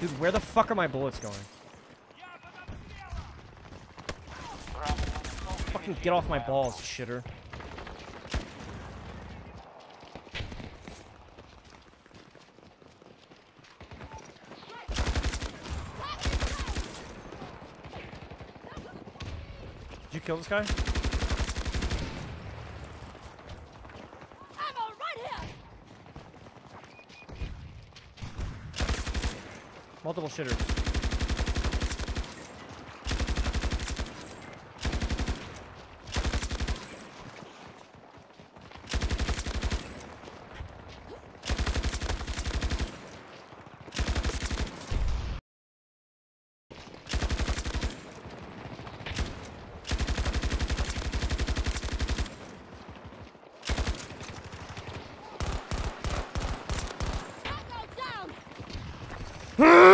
Dude, where the fuck are my bullets going? Fucking get off my balls, shitter. Did you kill this guy? Multiple shitters. Tango down!